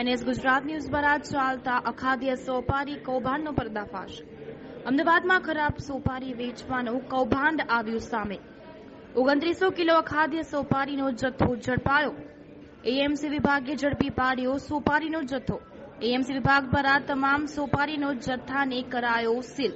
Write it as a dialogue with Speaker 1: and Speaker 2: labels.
Speaker 1: NS Gujarat news દ્વારા ચાલતા અખાદ્ય સોપારી કૌભાંડનો પર્દાફાશ. અમદાવાદમાં ખરાબ સોપારી વેચવાનું કૌભાંડ આવ્યું સામે. ઓગણત્રીસો કિલો અખાદ્ય સોપારીનો જથ્થો ઝડપાયો. એએમસી વિભાગે ઝડપી પાડ્યો સોપારીનો જથ્થો. એએમસી વિભાગ દ્વારા તમામ સોપારીનો જથ્થાને કરાયો સીલ.